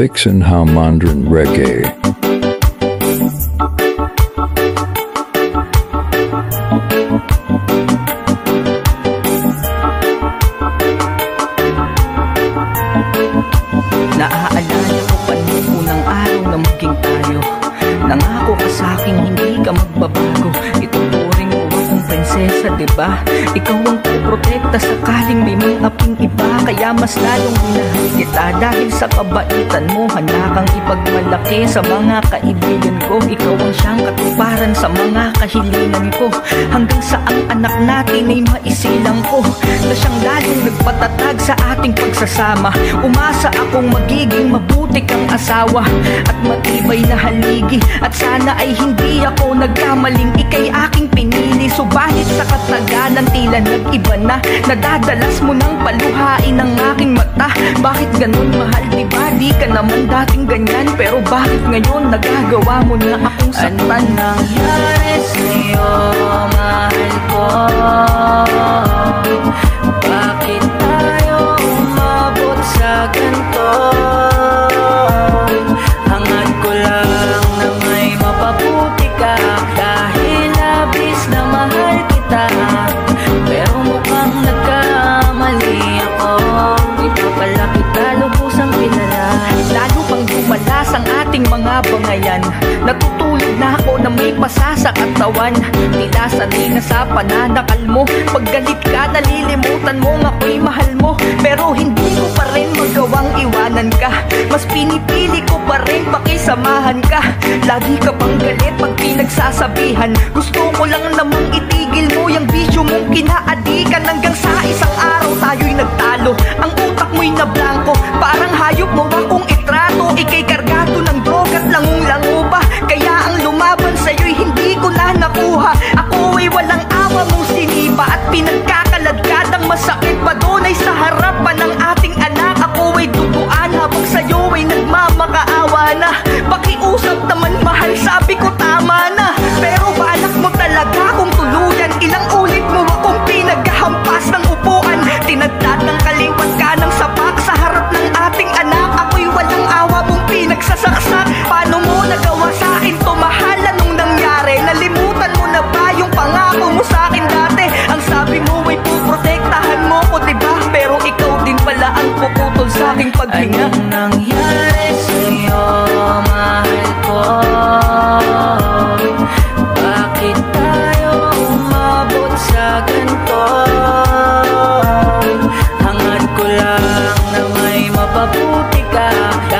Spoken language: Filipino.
Vixen Halmandran Reggae. Naaalala ko pa unang araw na maging tayo Nangako ka sa akin hindi ka magbabago akong prinsesa, diba? Ikaw ang puprotekta sakaling may mga iba. Kaya mas lalong minahal kita Dahil sa kabaitan mo Handa kang ipagmalaki sa mga kaibigan ko. Ikaw ang siyang katuparan sa mga kahilingan ko. Hanggang sa ang anak natin ay maisilang ko. Na siyang lalong nagpatatag sa ating pagsasama. Umasa akong magiging mabuti kang asawa At matibay na haligi. At sana ay hindi ako nagkamaling Ika'y aking pinili. Subalit sa katagalan tila nag-iba na. Nadadalas mo nang paluhain ang aking mata. Bakit ganun mahal diba? Di ka naman dating ganyan. Pero bakit ngayon nagagawa mo na akong saktan? Ano nangyari sa'yo, mahal ko? Ang ating mga bangayan Natutulog na ako na may pasa sa katawan. Tila sanay na sa pananakal mo. Pag galit ka, nalilimutan mo nga ako'y mahal mo. Pero hindi ko pa rin magawang iwanan ka. Mas pinipili ko pa rin pakisamahan ka. Lagi ka pang galit pag pinagsasabihan Gusto ko lang namang itigil mo yung bisyo mong kinaadikan. Hanggang sa isang araw tayo'y nagtalo. Ang utak mo'y na may mapabuti